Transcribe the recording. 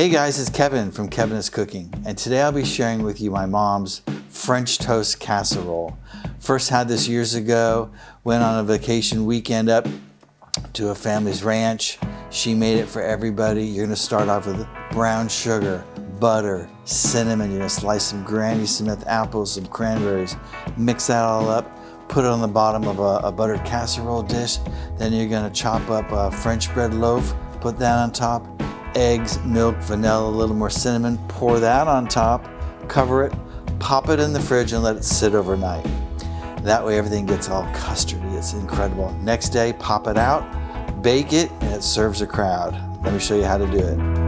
Hey guys, it's Kevin from Kevin is Cooking, and today I'll be sharing with you my mom's French toast casserole. First had this years ago, went on a vacation weekend up to a family's ranch. She made it for everybody. You're gonna start off with brown sugar, butter, cinnamon. You're gonna slice some Granny Smith apples, some cranberries, mix that all up, put it on the bottom of a, a buttered casserole dish. Then you're gonna chop up a French bread loaf, put that on top, eggs, milk, vanilla, a little more cinnamon, pour that on top, cover it, pop it in the fridge and let it sit overnight. That way everything gets all custardy, it's incredible. Next day, pop it out, bake it, and it serves a crowd. Let me show you how to do it.